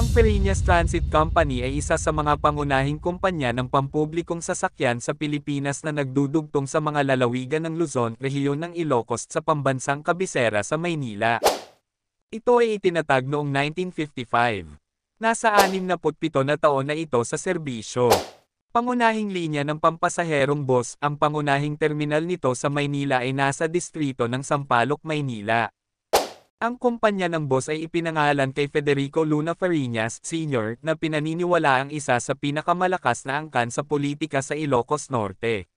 Ang Ferinas Transit Company ay isa sa mga pangunahing kumpanya ng pampublikong sasakyan sa Pilipinas na nagdudugtong sa mga lalawigan ng Luzon, rehiyon ng Ilocos sa pambansang kabisera sa Maynila. Ito ay itinatag noong 1955. Nasa 67 na taon na ito sa serbisyo. Pangunahing linya ng pampasaherong bus, ang pangunahing terminal nito sa Maynila ay nasa distrito ng Sampaloc, Maynila. Ang kumpanya ng boss ay ipinangalan kay Federico Luna Fariñas, Sr., na pinaniniwala ang isa sa pinakamalakas na angkan sa politika sa Ilocos Norte.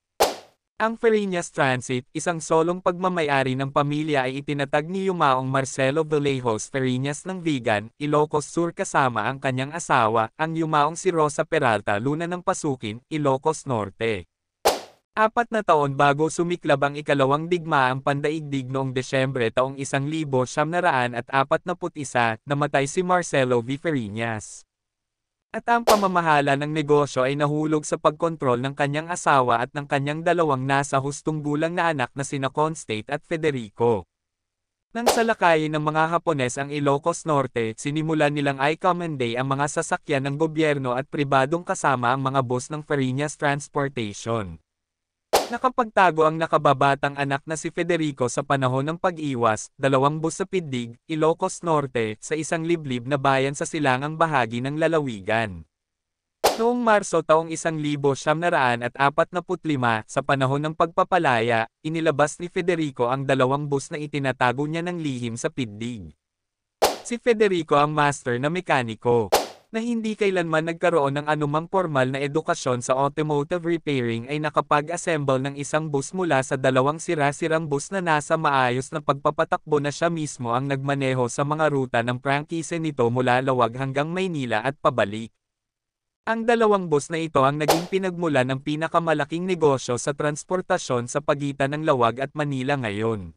Ang Fariñas Transit, isang solong pagmamayari ng pamilya ay itinatag ni Yumaong Marcelo Vallejos Fariñas ng Vigan, Ilocos Sur kasama ang kanyang asawa, ang Yumaong si Rosa Peralta Luna ng Pasukin, Ilocos Norte. Apat na taon bago sumiklab ang ikalawang digmaang pandaigdig noong Desyembre taong 1941, namatay si Marcelo V. Fariñas. At ang pamamahala ng negosyo ay nahulog sa pagkontrol ng kanyang asawa at ng kanyang dalawang nasa hustong gulang na anak na sina Constate at Federico. Nang salakayin ng mga Hapones ang Ilocos Norte, sinimulan nilang i-commenday ang mga sasakyan ng gobyerno at pribadong kasama ang mga bus ng Fariñas Transportation. Nakapagtago ang nakababatang anak na si Federico sa panahon ng pag-iwas, dalawang bus sa Pidig, Ilocos Norte, sa isang liblib na bayan sa silangang bahagi ng lalawigan. Noong Marso taong 1945, sa panahon ng pagpapalaya, inilabas ni Federico ang dalawang bus na itinatago niya ng lihim sa Pidig. Si Federico ang master na mekaniko na hindi kailanman nagkaroon ng anumang formal na edukasyon sa automotive repairing ay nakapag-assemble ng isang bus mula sa dalawang sira-sirang bus na nasa maayos na pagpapatakbo na siya mismo ang nagmaneho sa mga ruta ng prangkise nito mula Lawag hanggang Maynila at pabalik. Ang dalawang bus na ito ang naging pinagmula ng pinakamalaking negosyo sa transportasyon sa pagitan ng Lawag at Manila ngayon.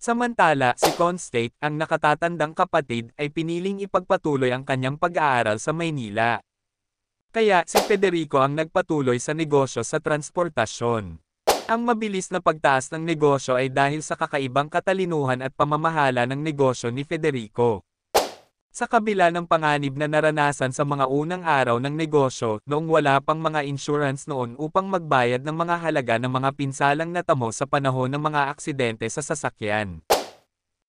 Samantala, si Constate, ang nakatatandang kapatid, ay piniling ipagpatuloy ang kanyang pag-aaral sa Maynila. Kaya, si Federico ang nagpatuloy sa negosyo sa transportasyon. Ang mabilis na pagtaas ng negosyo ay dahil sa kakaibang katalinuhan at pamamahala ng negosyo ni Federico. Sa kabila ng panganib na naranasan sa mga unang araw ng negosyo, noong wala pang mga insurance noon upang magbayad ng mga halaga ng mga pinsalang natamo sa panahon ng mga aksidente sa sasakyan.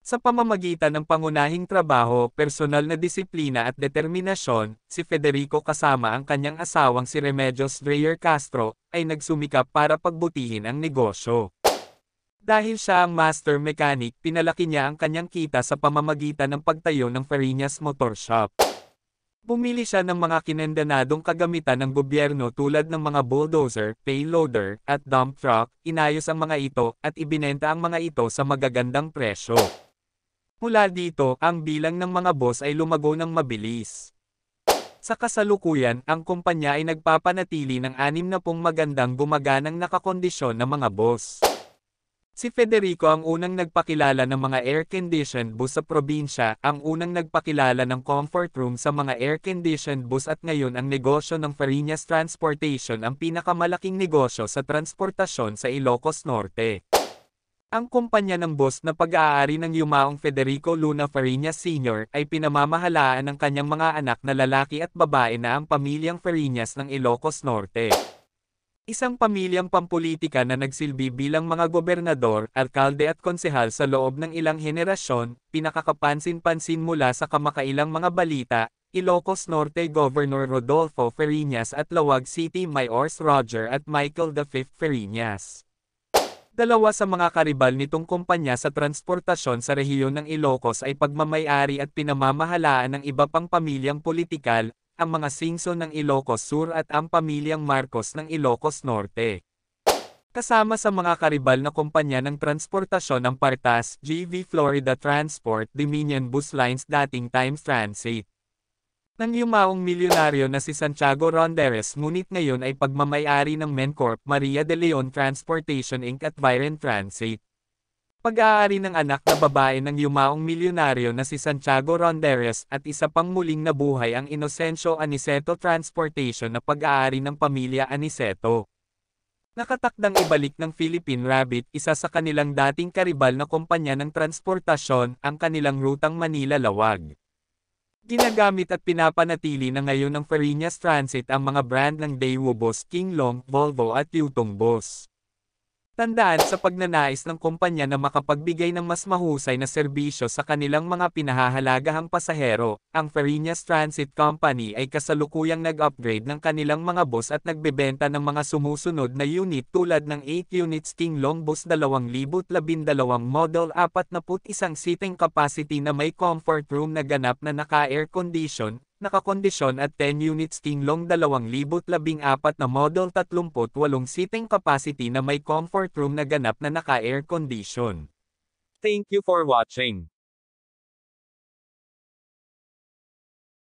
Sa pamamagitan ng pangunahing trabaho, personal na disiplina at determinasyon, si Federico kasama ang kanyang asawang si Remedios Dreyer Castro, ay nagsumikap para pagbutihin ang negosyo. Dahil siya ang master mechanic, pinalaki niya ang kanyang kita sa pamamagitan ng pagtayo ng Farinas Motor Shop. Bumili siya ng mga kinendanadong kagamitan ng gobyerno tulad ng mga bulldozer, payloader, at dump truck, inayos ang mga ito, at ibinenta ang mga ito sa magagandang presyo. Mula dito, ang bilang ng mga boss ay lumago ng mabilis. Sa kasalukuyan, ang kumpanya ay nagpapanatili ng anim na pong magandang gumaganang nakakondisyon na mga boss. Si Federico ang unang nagpakilala ng mga air-conditioned bus sa probinsya, ang unang nagpakilala ng comfort room sa mga air-conditioned bus at ngayon ang negosyo ng Farinas Transportation ang pinakamalaking negosyo sa transportasyon sa Ilocos Norte. Ang kumpanya ng bus na pag-aari ng yumaong Federico Luna Farinas Sr. ay pinamamahalaan ng kanyang mga anak na lalaki at babae na ang pamilyang Farinas ng Ilocos Norte. Isang pamilyang pampolitika na nagsilbi bilang mga gobernador, alkalde at konsehal sa loob ng ilang henerasyon, pinakakapansin-pansin mula sa kamakailang mga balita, Ilocos Norte Governor Rodolfo Fariñas at Lawag City Mayors Roger at Michael V. Fariñas. Dalawa sa mga karibal nitong kumpanya sa transportasyon sa rehiyon ng Ilocos ay pagmamayari at pinamamahalaan ng iba pang pamilyang politikal, ang mga Singson ng Ilocos Sur at ang pamilyang Marcos ng Ilocos Norte. Kasama sa mga karibal na kumpanya ng transportasyon ng Partas, GV Florida Transport, Dominion Bus Lines dating Times Transit. Nang yumaong milyonaryo na si Santiago Ronderes ngunit ngayon ay pagmamayari ng Mencorp Maria de Leon Transportation Inc. at Viren Transit. Pag-aari ng anak na babae ng yumaong milyonaryo na si Santiago Ronderes at isa pang muling nabuhay ang Inocencio Aniceto Transportation na pag-aari ng pamilya Aniceto. Nakatakdang ibalik ng Philippine Rabbit isa sa kanilang dating karibal na kumpanya ng transportasyon ang kanilang rutang Manila-Lawag. Ginagamit at pinapanatili na ngayon ng Farinas Transit ang mga brand ng Daewoo Bus King Long, Volvo at Yutong Bus. Tandaan sa pagnanais ng kumpanya na makapagbigay ng mas mahusay na serbisyo sa kanilang mga pinahahalagahang pasahero, ang Farinas Transit Company ay kasalukuyang nag-upgrade ng kanilang mga bus at nagbebenta ng mga sumusunod na unit tulad ng 8 units King Long Bus 2012 model 41 seating capacity na may comfort room na ganap na naka-air condition, nakakondisyon at 10 units Kinglong 2014 na model 38 seating capacity na may comfort room na ganap na naka-air condition. Thank you for watching.